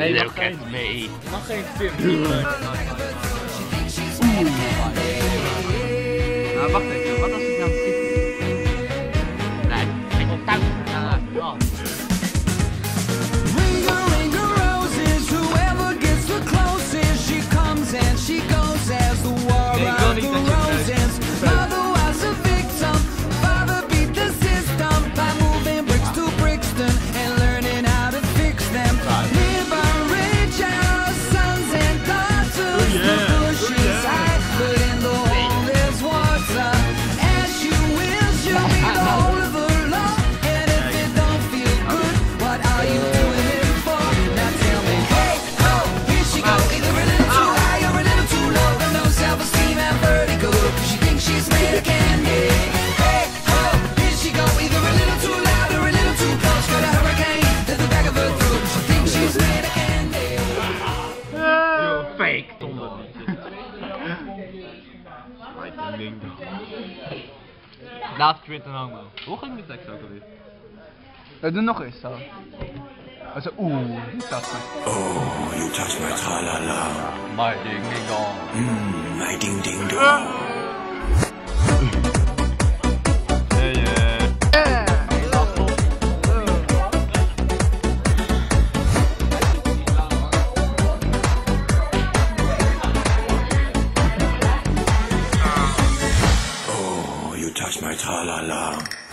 Hey, Look geen, at me. money. Lightning ding dong. Laatste crit en homo. Hoe ging die tekst ook alweer? Ja, doe nog eens zo. Also, oeh, dat Oh, you touch my tralala. My ding ding dong. Mmm, my ding ding dong. Ah! was my Ta la la